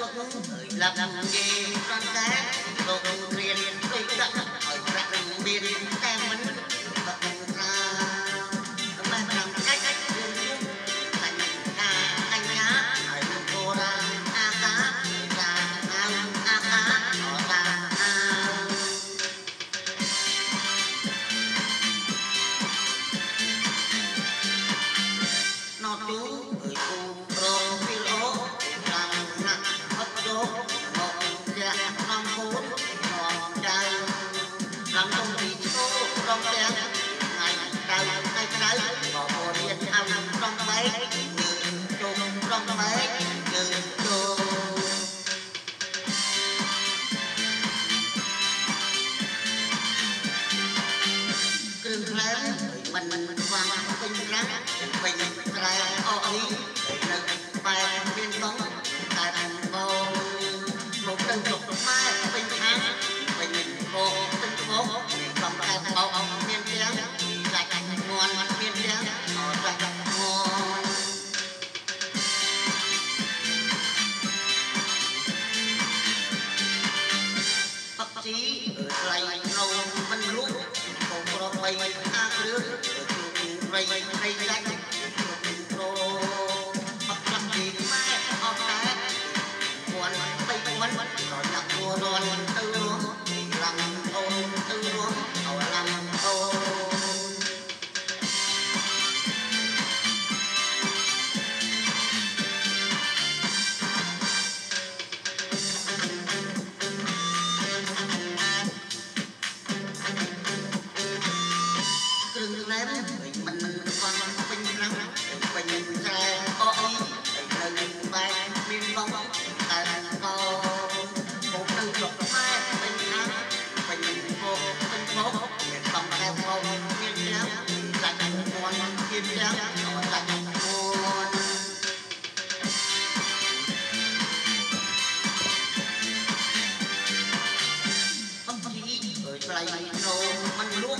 Phật làm nghề con cá, bồng thuyền tôi đặng ở rạng biển tam ក្នុងកំពីតូក្រុមទាំងថ្ងៃកៅថ្ងៃកៅបងប្អូនរៀនហើយក្រុមបែកជុំក្រុមបែកនឹងចូលគ្រឿងខ្លាំងមិនមិនខ្វះពេញក្រាស់ពេញក្រែអស់នេះនៅបែក វៃខាងគ្រឿងវៃໄຂដាច់ นมมันลุก